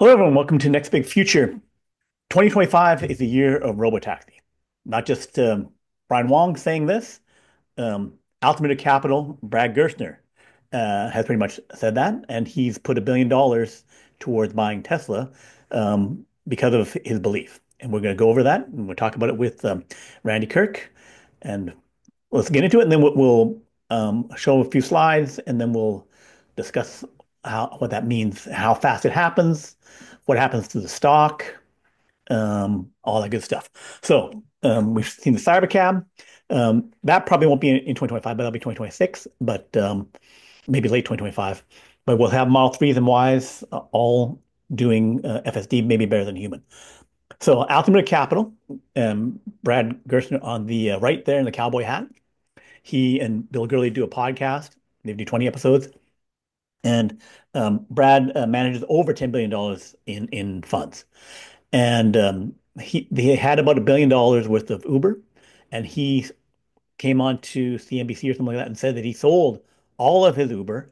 Hello, everyone. Welcome to Next Big Future. 2025 is the year of robotaxi. Not just um, Brian Wang saying this. Um, Altimeter Capital, Brad Gerstner, uh, has pretty much said that, and he's put a billion dollars towards buying Tesla um, because of his belief. And we're going to go over that, and we'll talk about it with um, Randy Kirk. And let's get into it, and then we'll, we'll um, show a few slides, and then we'll discuss how what that means, how fast it happens, what happens to the stock, um, all that good stuff. So um, we've seen the Cybercab. Um, that probably won't be in, in 2025, but that'll be 2026, but um, maybe late 2025. But we'll have Model 3s and Ys uh, all doing uh, FSD maybe better than human. So Altimeter Capital, um, Brad Gerstner on the uh, right there in the cowboy hat. He and Bill Gurley do a podcast. They do 20 episodes. And um, Brad uh, manages over $10 billion in, in funds. And um, he, they had about a billion dollars worth of Uber. And he came on to CNBC or something like that and said that he sold all of his Uber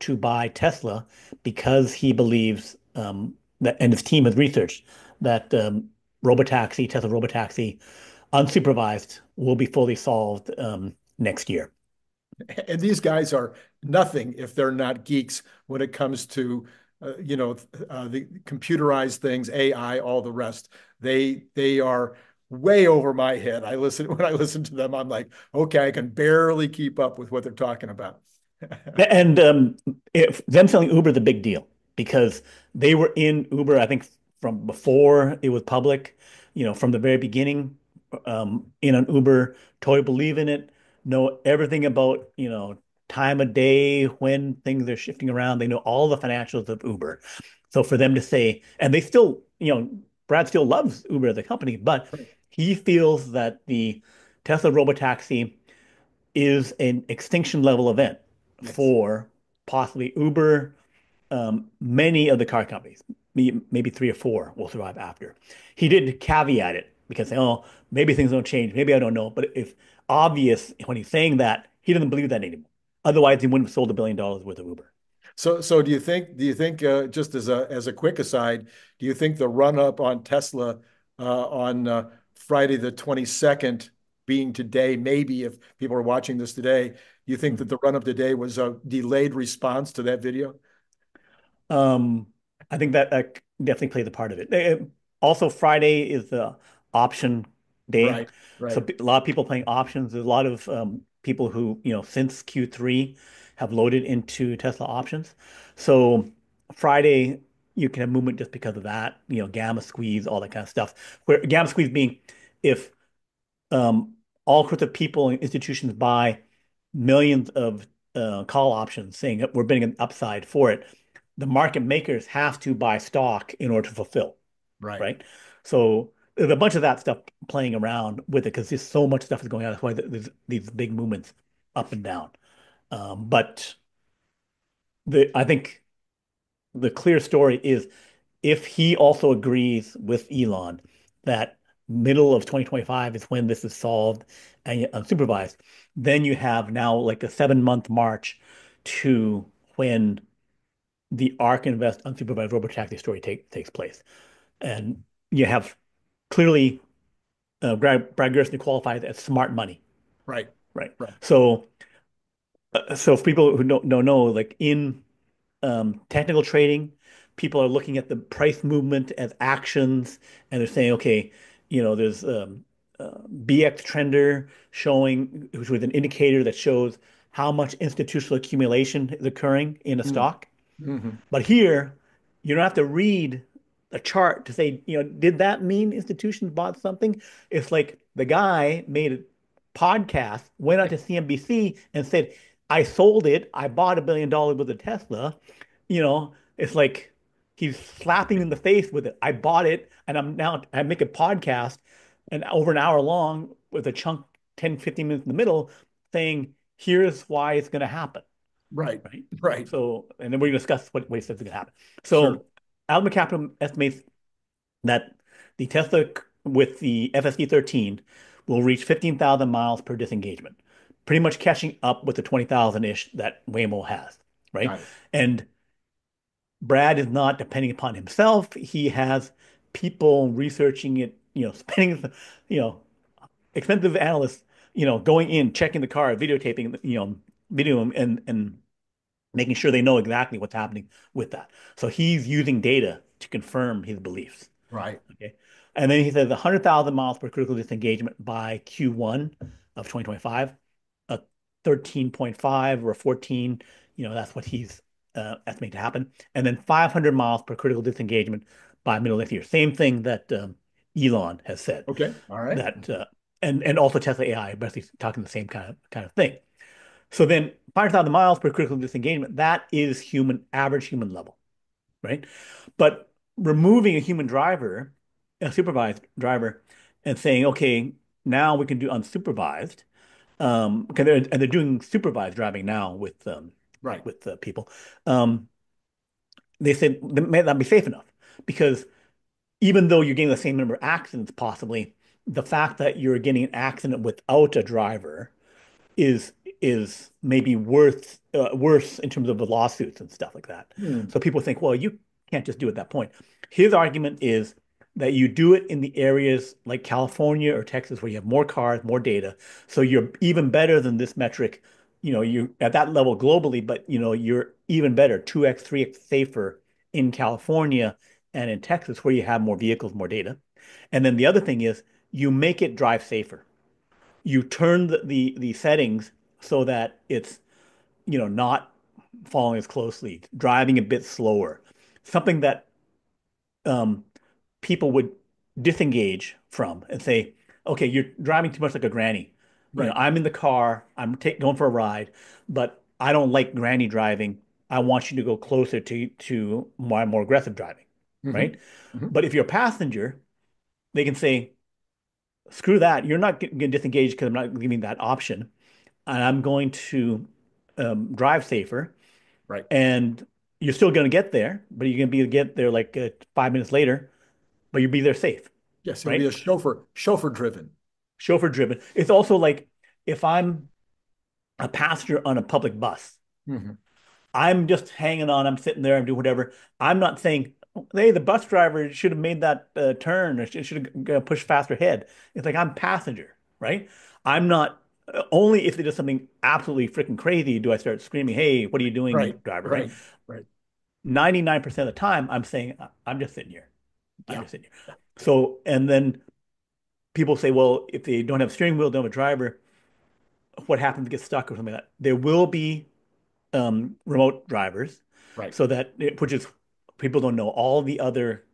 to buy Tesla because he believes um, that, and his team has researched that um, robotaxi, Tesla robotaxi, unsupervised, will be fully solved um, next year. And these guys are nothing if they're not geeks when it comes to uh, you know uh, the computerized things, AI, all the rest. They they are way over my head. I listen when I listen to them, I'm like, okay, I can barely keep up with what they're talking about. and um, if them selling Uber a big deal because they were in Uber, I think, from before it was public. You know, from the very beginning, um, in an Uber, totally believe in it, know everything about you know time of day when things are shifting around. They know all the financials of Uber. So for them to say, and they still, you know, Brad still loves Uber as a company, but he feels that the Tesla robotaxi is an extinction level event yes. for possibly Uber, um, many of the car companies, maybe three or four will survive after. He did caveat it because, oh, maybe things don't change. Maybe I don't know. But if obvious when he's saying that, he doesn't believe that anymore. Otherwise, he wouldn't have sold a billion dollars worth of Uber. So, so do you think? Do you think? Uh, just as a as a quick aside, do you think the run up on Tesla uh, on uh, Friday the twenty second, being today, maybe if people are watching this today, you think that the run up today was a delayed response to that video? Um, I think that, that definitely plays a part of it. it. Also, Friday is the option day, right, right. so a lot of people playing options. There's a lot of um, people who you know since Q3 have loaded into Tesla options. So Friday you can have movement just because of that. You know, gamma squeeze, all that kind of stuff. Where gamma squeeze being if um, all sorts of people and institutions buy millions of uh, call options saying we're bidding an upside for it, the market makers have to buy stock in order to fulfill. Right. Right. So there's a bunch of that stuff playing around with it because there's so much stuff is going on. That's why there's these big movements up and down. Um, but the I think the clear story is if he also agrees with Elon that middle of 2025 is when this is solved and unsupervised, then you have now like a seven month march to when the ARK Invest unsupervised robotaxi story take, takes place. And you have clearly uh, Brad, Brad qualified as smart money. Right. Right. Right. So, uh, so for people who don't, don't know, like in um, technical trading, people are looking at the price movement as actions, and they're saying, okay, you know, there's um, uh, BX Trender showing, which was an indicator that shows how much institutional accumulation is occurring in a mm-hmm. stock. Mm-hmm. But here, you don't have to read a chart to say, you know, did that mean institutions bought something? It's like the guy made a podcast, went on to CNBC and said, I sold it. I bought a billion dollars with a Tesla. You know, it's like he's slapping in the face with it. I bought it and I'm now, I make a podcast and over an hour long with a chunk 10, 15 minutes in the middle saying, here's why it's going to happen. Right. Right. Right. So, and then we're going to discuss what ways it's going to happen. So, sure. Altimeter Capital estimates that the Tesla with the FSD 13 will reach 15,000 miles per disengagement, pretty much catching up with the 20,000 ish that Waymo has, right? And Brad is not depending upon himself. He has people researching it, you know, spending, you know, expensive analysts, you know, going in, checking the car, videotaping, you know, video and and making sure they know exactly what's happening with that. So he's using data to confirm his beliefs. Right. Okay. And then he says 100,000 miles per critical disengagement by Q1 of 2025, a 13.5 or a 14, you know, that's what he's uh, estimated to happen. And then 500 miles per critical disengagement by middle of next year. Same thing that um, Elon has said. Okay. All right. That uh, and and also Tesla AI, basically talking the same kind of kind of thing. So then 500,000 miles per critical disengagement, that is human average human level, right? But removing a human driver, a supervised driver, and saying, okay, now we can do unsupervised. Um, because they're, and they're doing supervised driving now with um, Right. with uh, people. Um, they said that may not be safe enough because even though you're getting the same number of accidents, possibly the fact that you're getting an accident without a driver is is maybe worth uh, worse in terms of the lawsuits and stuff like that. Hmm. So people think, well, you can't just do it at that point. His argument is that you do it in the areas like California or Texas where you have more cars, more data. So you're even better than this metric. You know, you at that level globally, but you know, you're even better, 2x, 3x safer in California and in Texas where you have more vehicles, more data. And then the other thing is you make it drive safer. You turn the the, the settings so that it's, you know, not following as closely, driving a bit slower. Something that um, people would disengage from and say, okay, you're driving too much like a granny. You know, Right. I'm in the car, I'm take, going for a ride, but I don't like granny driving. I want you to go closer to to my more aggressive driving, hmm right? hmm But if you're a passenger, they can say, screw that. You're not going to disengage because I'm not giving that option. And I'm going to um, drive safer. Right. And you're still going to get there, but you're going to be get there like uh, five minutes later, but you'll be there safe, Yes, it'll be a chauffeur, chauffeur driven. Chauffeur driven. It's also like if I'm a passenger on a public bus, hmm I'm just hanging on, I'm sitting there, I'm doing whatever. I'm not saying, hey, the bus driver should have made that uh, turn or should, have pushed faster ahead. It's like I'm passenger, right? I'm not, only if they do something absolutely freaking crazy do I start screaming, hey, what are you doing, Right. driver, right? Right. Right. 99% of the time, I'm saying, "I- I'm just sitting here. I'm Yeah. just sitting here. So, and then people say, well, if they don't have a steering wheel, don't have a driver, what happens get stuck or something like that? There will be um, remote drivers Right. so that, it, which is, people don't know all the other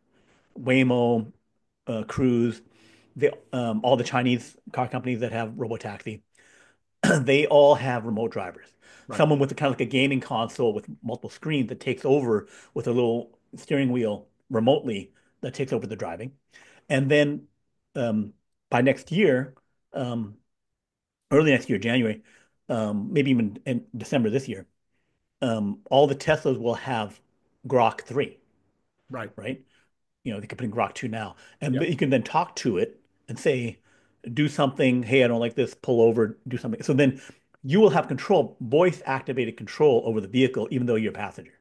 Waymo, uh, Cruise, the, um, all the Chinese car companies that have robotaxi, they all have remote drivers. Right. Someone with a kind of like a gaming console with multiple screens that takes over with a little steering wheel remotely that takes over the driving. And then um, by next year, um, early next year, January, um, maybe even in December this year, um, all the Teslas will have Grok 3, Right. right? You know, they can put in Grok 2 now. And Yeah. you can then talk to it and say, do something. Hey, I don't like this. Pull over, do something. So then you will have control, voice activated control over the vehicle, even though you're a passenger.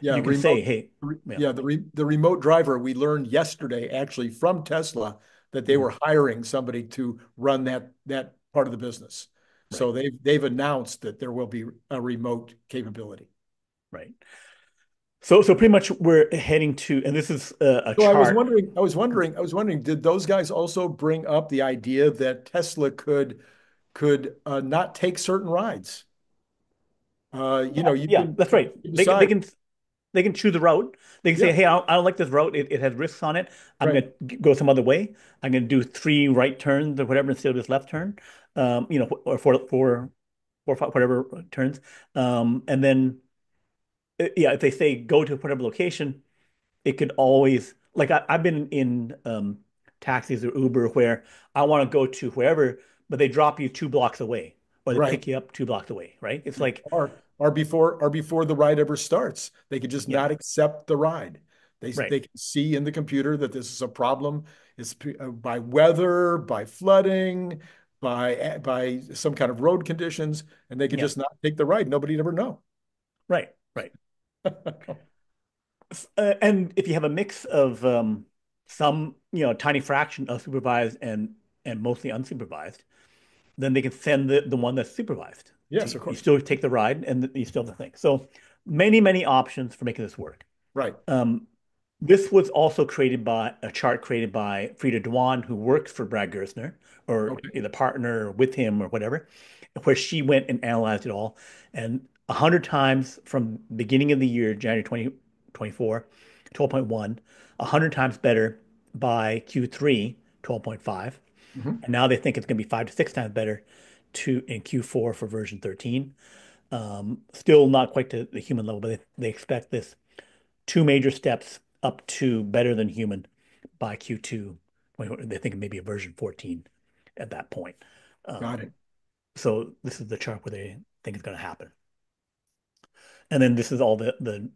Yeah. You can say, hey, yeah, Yeah. The re, the remote driver. We learned yesterday, actually, from Tesla, that they mhm, were hiring somebody to run that that part of the business. right, So they've they've announced that there will be a remote capability. right. So, so pretty much we're heading to, and this is a, a So I was wondering, I was wondering, I was wondering, did those guys also bring up the idea that Tesla could could uh, not take certain rides? Uh, you Yeah, know, you yeah, can that's right. They can, they can They can choose a route. They can say, "Hey, I don't, I don't like this route. It, it has risks on it. I'm right. going to go some other way. I'm going to do three right turns or whatever instead of this left turn. Um, you know, or four, four, four, five, whatever turns. Um, and then, yeah, if they say go to a whatever location, it could always like I, I've been in um, taxis or Uber where I want to go to wherever, but they drop you two blocks away or they Right. pick you up two blocks away, right? It's like, Or or before or before the ride ever starts, they could just yeah, not accept the ride. They right. they can see in the computer that this is a problem. It's uh, by weather, by flooding, by eh, by some kind of road conditions, and they could Yeah, just not take the ride. Nobody'd ever know. right, right. Uh, and if you have a mix of um, some, you know, tiny fraction of supervised and and mostly unsupervised, then they can send the, the one that's supervised Yes, of You still take the ride and you still have the thing. So many, many options for making this work. Right. Um, this was also created by a chart created by Freda Duan, who works for Brad Gerstner, or Okay. the partner with him or whatever, where she went and analyzed it all. And a hundred times from beginning of the year, January 2024, 12.1, a hundred times better by Q3, 12.5. hmm And now they think it's going to be five to six times better to in Q4 for version 13. Um, still not quite to the human level, but they, they expect this two major steps up to better than human by Q2. They think maybe a version 14 at that point. Got Um, it. so this is the chart where they think it's going to happen. And then this is all the, the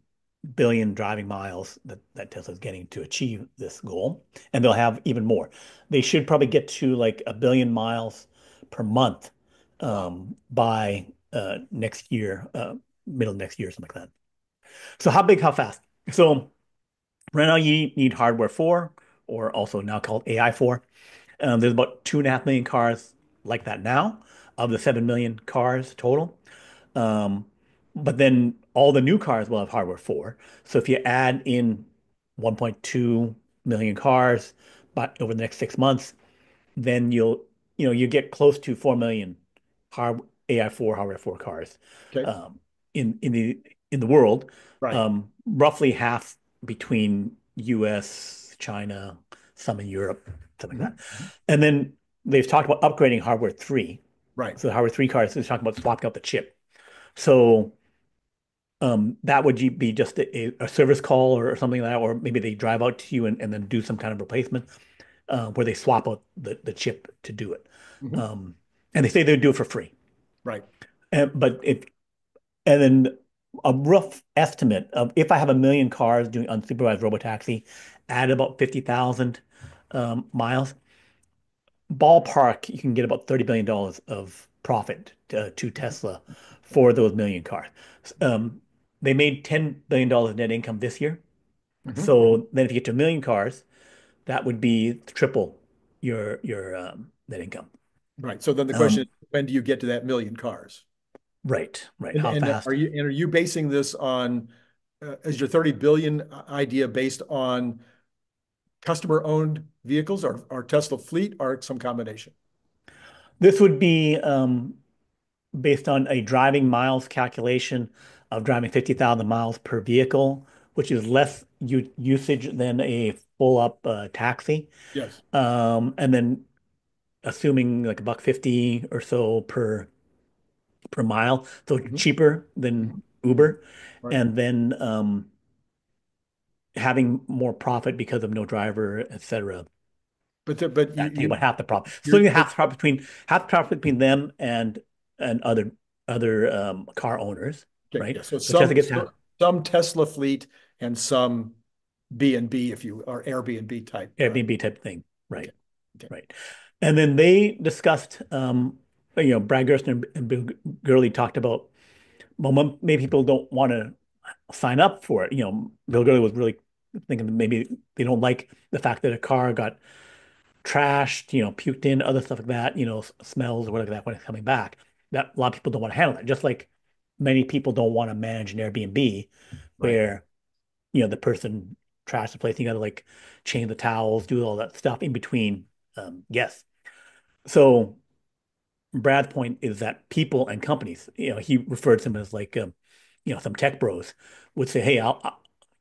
billion driving miles that, that Tesla is getting to achieve this goal. And they'll have even more. They should probably get to like a billion miles per month um, by uh, next year, uh, middle next year, something like that. So how big, how fast? So right now you need hardware 4, or also now called AI 4. Um, there's about two and a half million cars like that now of the 7 million cars total. Um, but then all the new cars will have hardware 4. So if you add in 1.2 million cars but over the next six months, then you'll, you know, you get close to 4 million hard AI4 hardware 4 cars Okay. um, in in the in the world, Right. um, roughly half between US, China, some in Europe, something like that. hmm And then they've talked about upgrading hardware 3. Right. So the hardware 3 cars, they're talking about swapping out the chip. So um, that would be just a, a service call or, something like that, or maybe they drive out to you and, and then do some kind of replacement uh, where they swap out the, the chip to do it. hmm Um, and they say they would do it for free. Right. And, but if and then a rough estimate of if I have a million cars doing unsupervised robotaxi at about 50,000 um, miles, ballpark, you can get about $30 billion of profit to, to Tesla for those million cars. Um, they made $10 billion net income this year. hmm hmm So then if you get to a million cars, that would be triple your your um, net income. Right. So then the question Um, is, when do you get to that million cars? right, right. And How and are you and are you basing this on uh, is your 30 billion idea based on customer-owned vehicles or or Tesla fleet or some combination? This would be um, based on a driving miles calculation of driving 50,000 miles per vehicle, which is less u usage than a full up uh, taxi. Yes. Um, and then assuming like a buck 50 or so per per mile, so hmm cheaper than hmm Uber. Right. And then um, having more profit because of no driver, et cetera. But the, but you you about half the profit. So you're half the profit between half the profit between them and and other other um, car owners, okay. right? So some gets half. so, some Tesla fleet and some B and B, if you or Airbnb type. Uh, Airbnb type thing. Right, Okay. right. And then they discussed, um, you know, Brad Gerstner and Bill Gurley talked about, well, maybe people don't want to sign up for it. You know, Bill Gurley was really thinking that maybe they don't like the fact that a car got trashed, you know, puked in, other stuff like that, you know, smells or whatever that when it's coming back. That a lot of people don't want to handle that. Just like many people don't want to manage an Airbnb Right. where, you know, the person trashed the place, you got to like change the towels, do all that stuff in between um, guests. So Brad's point is that people and companies, you know, he referred to them as like, um, you know, some tech bros would say, hey, I'll, i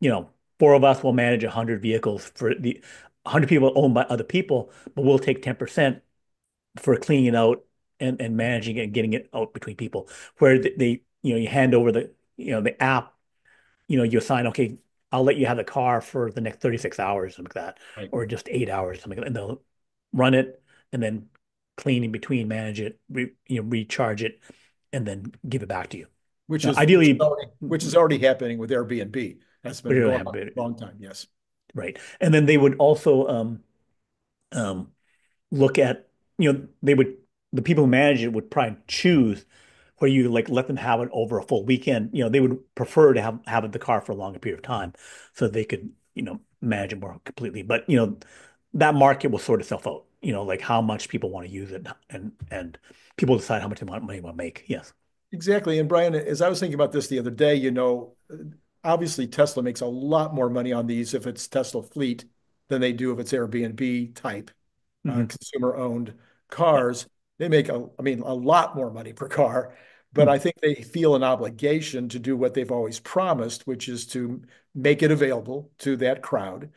you know, four of us will manage 100 vehicles for the 100 people owned by other people, but we'll take 10% for cleaning it out and, and managing it and getting it out between people. Where they, you know, you hand over the, you know, the app, you know, you assign, okay, I'll let you have the car for the next 36 hours, something like that, Right. or just eight hours, something like that. And they'll run it and then clean in between, manage it, re, you know, recharge it, and then give it back to you. Which Now, is which is ideally, already which is already happening with Airbnb. That's been going on a long time. Yes. right? And then they would also um, um, look at, you know, they would, the people who manage it would probably choose where you like let them have it over a full weekend. You know, they would prefer to have have the car for a longer period of time so they could, you know, manage it more completely. But, you know, that market will sort itself out, you know, like how much people want to use it and and people decide how much money they want to make. Yes. Exactly. And Brian, as I was thinking about this the other day, you know, obviously Tesla makes a lot more money on these if it's Tesla fleet than they do if it's Airbnb type uh, hmm consumer owned Yeah. cars. They make a, I mean, a lot more money per car, but Mm. I think they feel an obligation to do what they've always promised, which is to make it available to that crowd.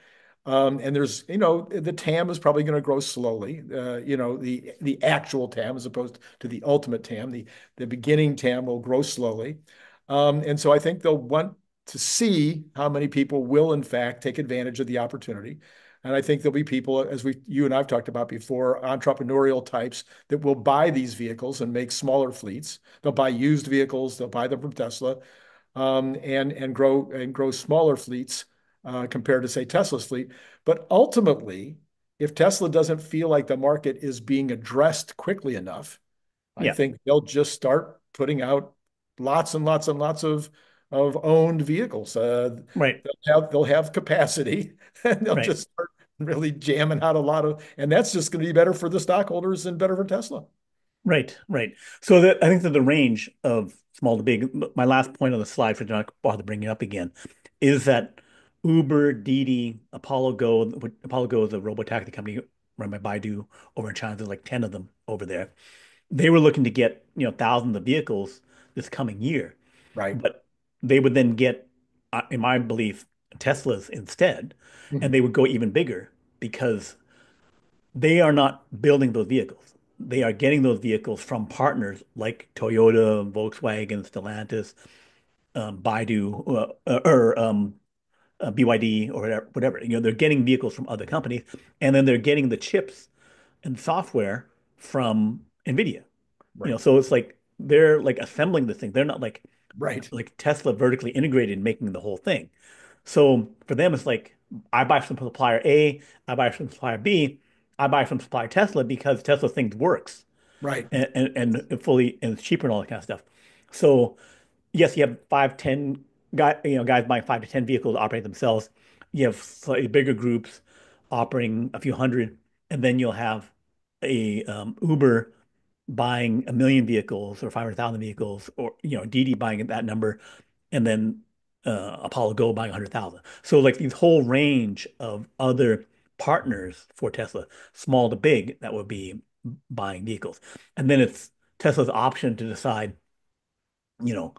Um, and there's, you know, the TAM is probably going to grow slowly. Uh, you know, the the actual TAM as opposed to the ultimate TAM. The the beginning TAM will grow slowly. Um, and so I think they'll want to see how many people will, in fact, take advantage of the opportunity. And I think there'll be people, as we you and I've talked about before, entrepreneurial types that will buy these vehicles and make smaller fleets. They'll buy used vehicles, they'll buy them from Tesla, um, and and grow and grow smaller fleets uh, compared to say Tesla's fleet. But ultimately, if Tesla doesn't feel like the market is being addressed quickly enough, I Yeah. think they'll just start putting out lots and lots and lots of of owned vehicles. Uh, Right. they'll have they'll have capacity, and they'll Right. just start really jamming out a lot of, and that's just going to be better for the stockholders and better for Tesla. Right. Right. So that I think that the range of small to big, my last point on the slide for not bother bringing it up again, is that Uber, Didi, Apollo Go, Apollo Go is a robotaxi company run by Baidu over in China. There's like 10 of them over there. They were looking to get, you know, thousands of vehicles this coming year, Right. but they would then get, uh, in my belief, Teslas instead, and Mhm. they would go even bigger because they are not building those vehicles. They are getting those vehicles from partners like Toyota, Volkswagen, Stellantis, um, Baidu, uh, uh, or um, uh, BYD, or whatever, whatever. You know, they're getting vehicles from other companies, and then they're getting the chips and software from NVIDIA. You know, so it's like they're like assembling this thing. They're not like Right. like Tesla vertically integrated making the whole thing. So for them, it's like I buy from supplier A, I buy from supplier B, I buy from supplier Tesla because Tesla things works Right. and, and, and fully and it's cheaper and all that kind of stuff. So yes, you have five, ten guy, you know, guys buying five to ten vehicles to operate themselves. You have slightly bigger groups operating a few hundred, and then you'll have a um, Uber buying a million vehicles or 500,000 vehicles, or you know, Didi buying that number, and then uh, Apollo Go buying 100,000. So like these whole range of other partners for Tesla, small to big, that would be buying vehicles. And then it's Tesla's option to decide, you know,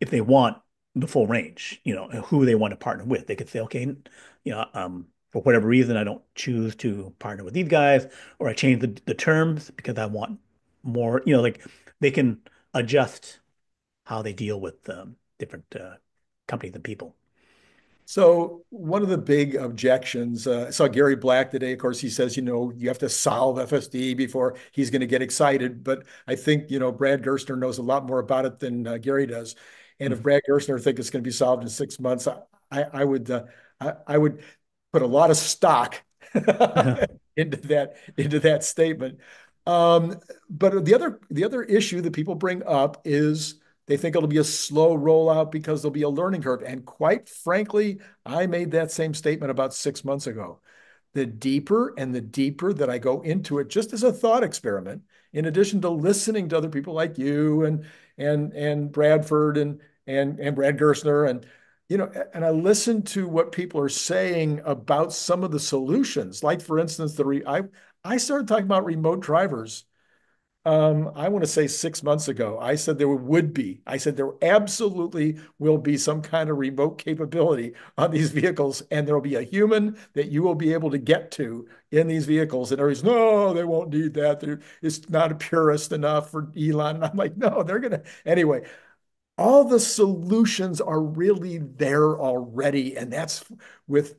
if they want the full range, you know, who they want to partner with. They could say, okay, you know, um, for whatever reason, I don't choose to partner with these guys, or I change the, the terms because I want more, you know, like they can adjust how they deal with um, different uh, companies and people. So one of the big objections, uh, I saw Gary Black today. Of course, he says, you know, you have to solve FSD before he's going to get excited. But I think, you know, Brad Gerstner knows a lot more about it than uh, Gary does. And if Mhm. Brad Gerstner thinks it's going to be solved in six months, I, I, I would, uh, I, I would put a lot of stock into that into that statement. Um, but the other the other issue that people bring up is they think it'll be a slow rollout because there'll be a learning curve. And quite frankly, I made that same statement about six months ago. The deeper and the deeper that I go into it, just as a thought experiment, in addition to listening to other people like you and and and Bradford and and and Brad Gerstner and you know, and I listen to what people are saying about some of the solutions. Like for instance, the re I I started talking about remote drivers um, I want to say six months ago, I said there would be. I said there absolutely will be some kind of remote capability on these vehicles, and there will be a human that you will be able to get to in these vehicles. And everybody's, no, they won't need that. They're, it's not a purist enough for Elon. And I'm like, no, they're gonna anyway. All the solutions are really there already, and that's with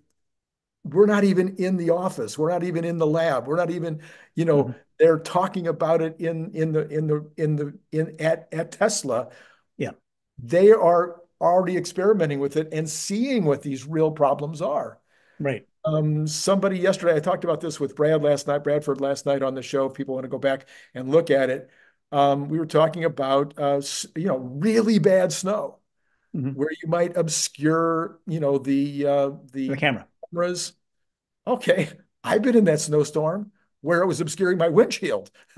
we're not even in the office we're not even in the lab we're not even you know Mhm. They're talking about it in in the in the in the in at at Tesla Yeah, they are already experimenting with it and seeing what these real problems are right. um, somebody yesterday I talked about this with Brad last night Bradford last night on the show if people want to go back and look at it um, we were talking about uh, you know really bad snow hmm where you might obscure you know the uh, The the camera. cameras. Okay, I've been in that snowstorm where it was obscuring my windshield.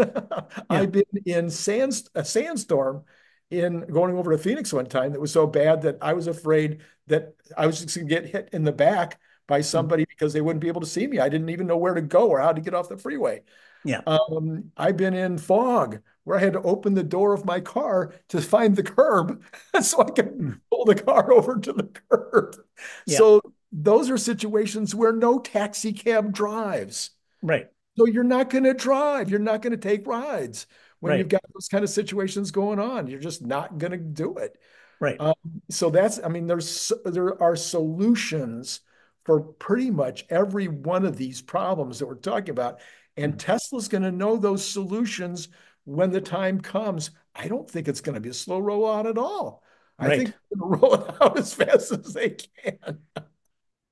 Yeah. I've been in sands a sandstorm in going over to Phoenix one time that was so bad that I was afraid that I was just going to get hit in the back by Mm. somebody because they wouldn't be able to see me. I didn't even know where to go or how to get off the freeway. Yeah. Um, I've been in fog where I had to open the door of my car to find the curb so I could Mm. pull the car over to the curb. Yeah. So those are situations where no taxi cab drives. Right. So you're not going to drive. You're not going to take rides when you've got those kind of situations going on. You're just not going to do it. Right. Um, so that's, I mean, there's there are solutions for pretty much every one of these problems that we're talking about. And Mm. Tesla's going to know those solutions when the time comes. I don't think it's going to be a slow rollout at all. I think they're going to roll it out as fast as they can.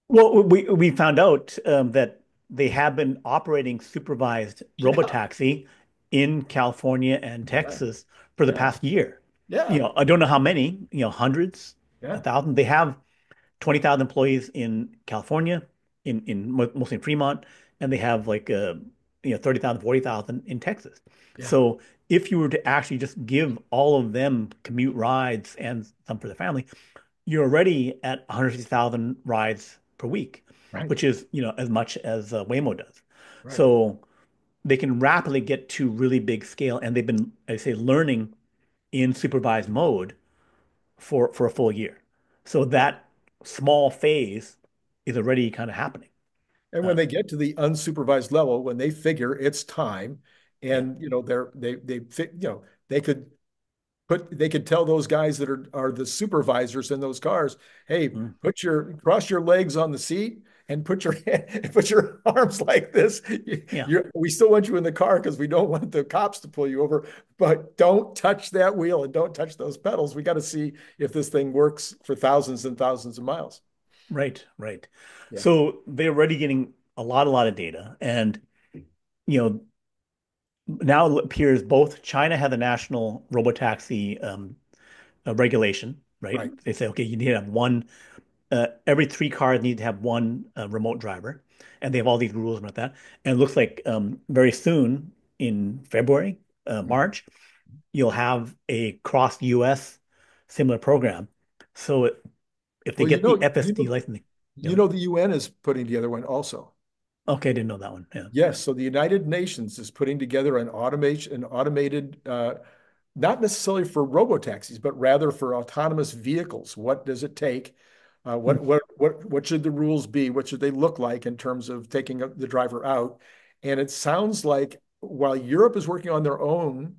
Well, we we found out um, that they have been operating supervised Yeah, robotaxi in California and yeah, Texas for the yeah, past year. Yeah. You know, I don't know how many, you know, hundreds, a thousand. They have 20,000 employees in California, in in mostly in Fremont, and they have like uh, you know, 30,000, 40,000 in Texas. yeah, So if you were to actually just give all of them commute rides and some for the family, you're already at 160,000 rides per week, right, which is, you know, as much as uh, Waymo does. right. So they can rapidly get to really big scale, and they've been, I say, learning in supervised mode for for a full year. So that small phase is already kind of happening. And when Uh, they get to the unsupervised level, when they figure it's time, and you know they're they they fit, you know they could put they could tell those guys that are are the supervisors in those cars, hey, Mm. put your cross your legs on the seat and put your put your arms like this. Yeah. We still want you in the car because we don't want the cops to pull you over, but don't touch that wheel and don't touch those pedals. We got to see if this thing works for thousands and thousands of miles. Right. Right. Yeah, So they're already getting a lot, a lot of data, and you know now it appears both China had the national robotaxi um, uh, regulation, right? right. They say, okay, you need to have one, uh, every three cars need to have one uh, remote driver, and they have all these rules about that. And it looks like um, very soon in February, uh, Mhm. March, you'll have a cross US similar program. So it, if they Well, you get the know, you FSD know, licensing, You yeah. know, the UN is putting together one also. Okay, I didn't know that one. Yeah. Yes, so the United Nations is putting together an automation, an automated, uh, not necessarily for robo taxis, but rather for autonomous vehicles. What does it take? Uh, Hmm. what what what what should the rules be? What should they look like in terms of taking the driver out? And it sounds like while Europe is working on their own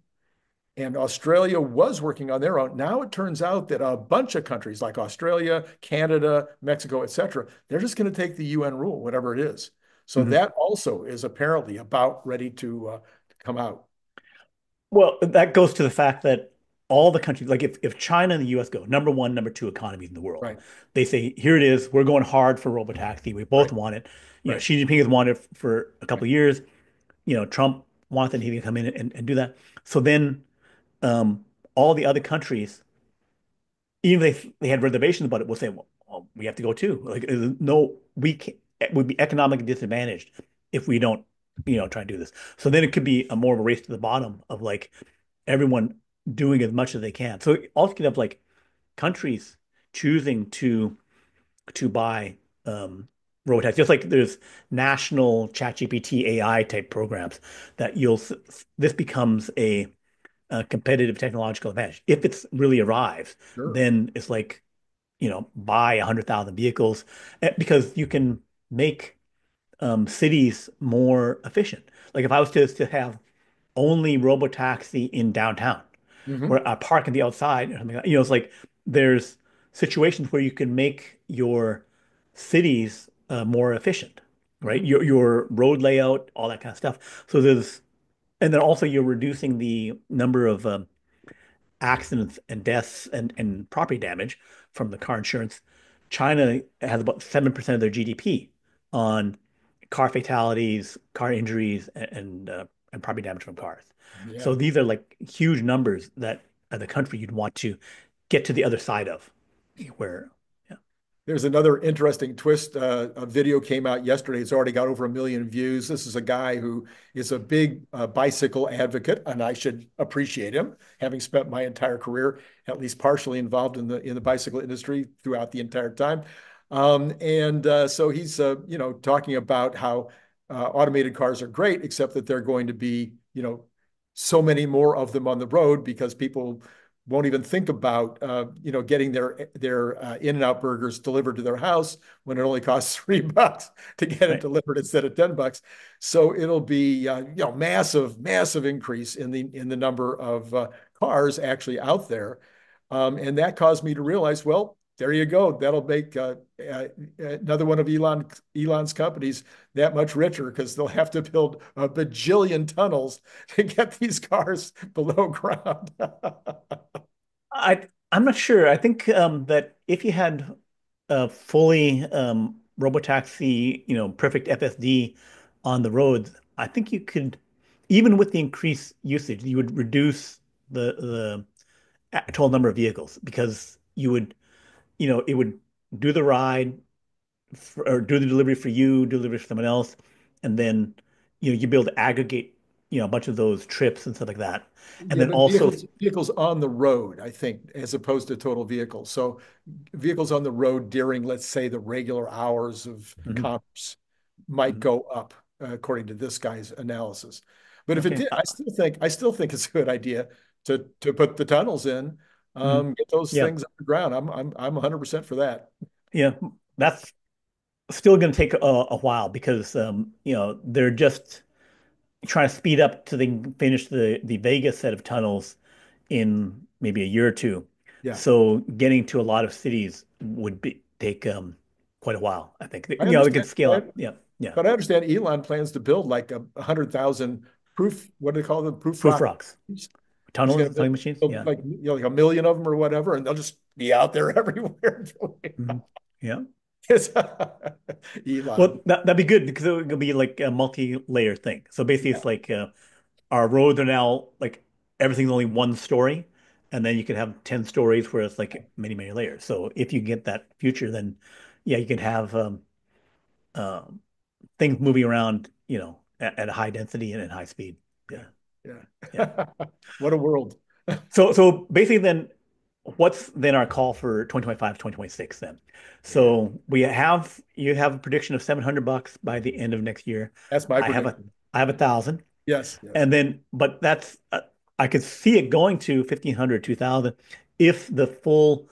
and Australia was working on their own. Now it turns out that a bunch of countries like Australia, Canada, Mexico, et cetera, they're just going to take the UN rule, whatever it is. So Mhm. that also is apparently about ready to uh, come out. Well, that goes to the fact that all the countries, like if, if China and the US go number one, number two economies in the world, Right, they say, here it is, we're going hard for robotaxi. We both right, want it. You know, right, Xi Jinping has wanted it for a couple years. You know, Trump wants it, he can come in and, and do that. So then um, all the other countries, even if they, they had reservations about it, will say, well, we have to go too. Like, no, we can, would be economically disadvantaged if we don't, you know, try and do this. So then it could be a more of a race to the bottom of like, everyone doing as much as they can. So also you have like countries choosing to to buy um robotaxis. Just like there's national ChatGPT AI type programs that you'll this becomes a, a competitive technological advantage. If it's really arrives, Sure. then it's like, you know, buy a hundred thousand vehicles eh, because you can make um, cities more efficient. Like if I was to, to have only robotaxi in downtown, hmm where I park on the outside or something like, you know, it's like there's situations where you can make your cities uh, more efficient, right? hmm Your your road layout, all that kind of stuff. So there's, and then also you're reducing the number of um, accidents and deaths and, and property damage from the car insurance. China has about 7% of their GDP on car fatalities, car injuries, and, and uh, and property damage from cars. Yeah. So these are like huge numbers that as a country you'd want to get to the other side of where yeah. There's another interesting twist. Uh, a video came out yesterday. It's already got over a million views. This is a guy who is a big uh, bicycle advocate, and I should appreciate him, having spent my entire career at least partially involved in the in the bicycle industry throughout the entire time. Um, and uh, so he's uh, you know talking about how uh, automated cars are great, except that they're going to be you know so many more of them on the road because people won't even think about uh, you know getting their their uh, In-N-Out burgers delivered to their house when it only costs three bucks to get right. it delivered instead of ten bucks. So it'll be uh, you know massive massive increase in the in the number of uh, cars actually out there, um, and that caused me to realize well there you go. That'll make uh, uh, another one of Elon Elon's companies that much richer because they'll have to build a bajillion tunnels to get these cars below ground. I I'm not sure. I think um, that if you had a fully um, robotaxi, you know, perfect FSD on the roads, I think you could, even with the increased usage, you would reduce the the total number of vehicles because you would you know, it would do the ride for, or do the delivery for you, delivery for someone else, and then you know you'd be able to aggregate you know a bunch of those trips and stuff like that, and yeah, then also vehicles, vehicles, on the road, I think, as opposed to total vehicles. So vehicles on the road during, let's say, the regular hours of mm-hmm. commerce might mm-hmm. go up uh, according to this guy's analysis. But if okay. it did, I still think I still think it's a good idea to to put the tunnels in. Um, get those yeah. things underground. I'm I'm I'm 100 percent for that. Yeah, that's still going to take a, a, while because um, you know they're just trying to speed up to they finish the the Vegas set of tunnels in maybe a year or two. Yeah. So getting to a lot of cities would be take um quite a while. I think I you know they could scale up. Yeah, yeah. But I understand Elon plans to build like a hundred thousand proof. What do they call them? Proof, Prufrocks tunnel filling machines, yeah, like you know, like a million of them or whatever, and they'll just be out there everywhere. mm-hmm. Yeah. well, that, that'd be good because it would be like a multi-layer thing. So basically, yeah. it's like uh, our roads are now like everything's only one story, and then you can have ten stories where it's like many, many layers. So if you get that future, then yeah, you can have um, uh, things moving around, you know, at, at a high density and at high speed. Yeah. Yeah. yeah. what a world. so so basically then what's then our call for 2025 2026 then so we have you have a prediction of 700 bucks by the end of next year that's my prediction. i have a i have a thousand yes, yes, and then but that's uh, i could see it going to 1500 2000 if the full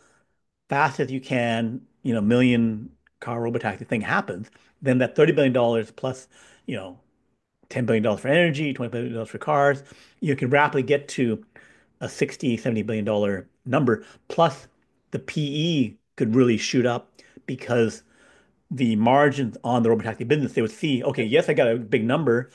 fast as you can you know million car robotaxi thing happens then that 30 billion dollars plus you know $10 billion for energy, $20 billion for cars, you can rapidly get to a $60, 70 billion dollar number. Plus the PE could really shoot up because the margins on the robotaxi business, they would see, okay, yes, I got a big number,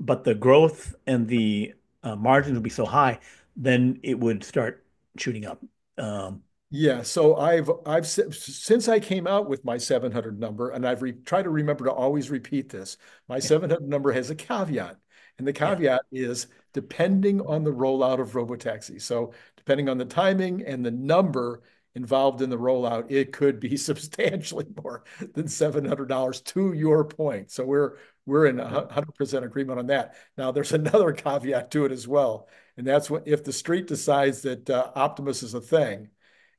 but the growth and the uh, margins would be so high, then it would start shooting up. Um, yeah, so I've I've since I came out with my 700 number, and I've re, tried to remember to always repeat this. My yeah. 700 number has a caveat, and the caveat yeah. is depending on the rollout of robotaxi. So depending on the timing and the number involved in the rollout, it could be substantially more than $700 to your point. So we're we're in 100% agreement on that. Now there's another caveat to it as well, and that's what if the street decides that uh, Optimus is a thing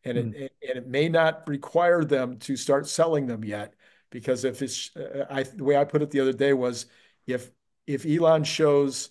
and it, mm. and it may not require them to start selling them yet because if it's uh, I the way I put it the other day was if if Elon shows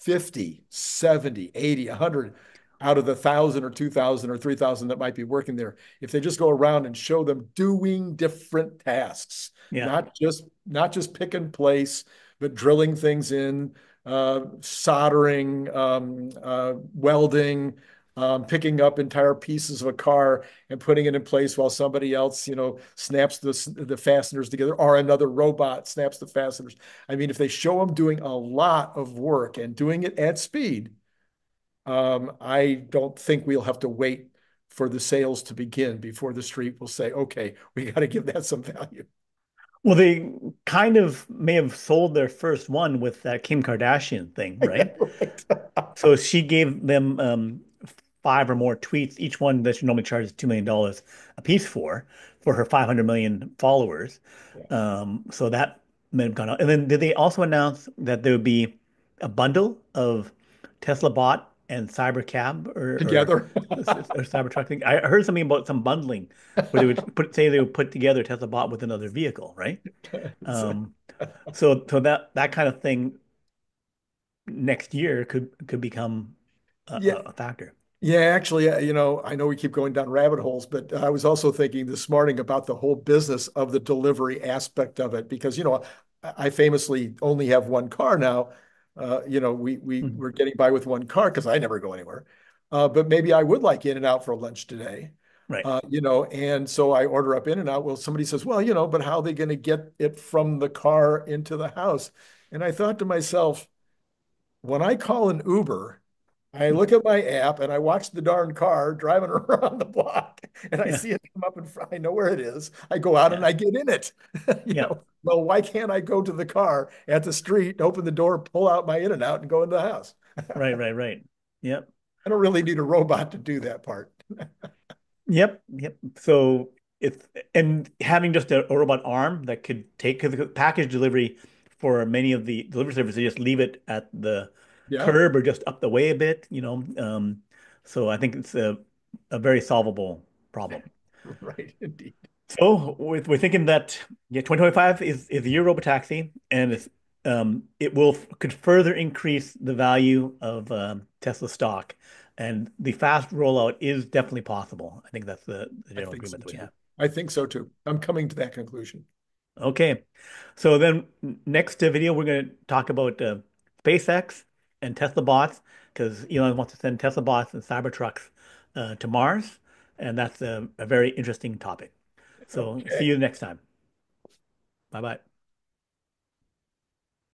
50, 70, 80, 100 out of the 1000 or 2000 or 3000 that might be working there if they just go around and show them doing different tasks yeah. not just not just pick and place but drilling things in uh, soldering um, uh, welding um, picking up entire pieces of a car and putting it in place while somebody else, you know, snaps the, the fasteners together or another robot snaps the fasteners. I mean, if they show them doing a lot of work and doing it at speed, um, I don't think we'll have to wait for the sales to begin before the street will say, okay, we got to give that some value. Well, they kind of may have sold their first one with that Kim Kardashian thing, right? right. So she gave them um, five or more tweets, each one that she normally charges $2 million a piece for, for her 500 million followers. Yeah. Um, so that may have gone out. And then did they also announce that there would be a bundle of Tesla Bot and Cybercab or, or, Together. or Cybertruck thing? I heard something about some bundling where they would put, say they would put together Tesla Bot with another vehicle, right? So, Um, so, so that that kind of thing next year could could become a, a yeah, a factor. Yeah, actually, you know, I know we keep going down rabbit holes, but I was also thinking this morning about the whole business of the delivery aspect of it because, you know, I famously only have one car now. Uh, you know, we we Mhm. we're getting by with one car because I never go anywhere. Uh, but maybe I would like In-N-Out for lunch today. Right. Uh, you know, and so I order up In-N-Out. Well, somebody says, well, you know, but how are they going to get it from the car into the house? And I thought to myself, when I call an Uber, I look at my app and I watch the darn car driving around the block and I Yeah. see it come up in front. I know where it is. I go out and I get in it. You Yeah. know, well, why can't I go to the car at the street, open the door, pull out my In-N-Out and go into the house? Right. Right. Right. Yep. I don't really need a robot to do that part. Yep. Yep. So it's and having just a, a robot arm that could take the package delivery for many of the delivery services, they just leave it at the Yeah, curb or just up the way a bit, you know. Um, so I think it's a a very solvable problem. right. Indeed. So we're, we're thinking that yeah, 2025 is is the year robotaxi, and it's um it will could further increase the value of um, Tesla stock, and the fast rollout is definitely possible. I think that's the, the I general think so agreement that we too. have. I think so too. I'm coming to that conclusion. Okay, so then next video we're going to talk about uh, SpaceX and Tesla bots because Elon wants to send Tesla bots and Cybertrucks uh, to Mars, and that's a, a very interesting topic. So see you next time. Bye bye.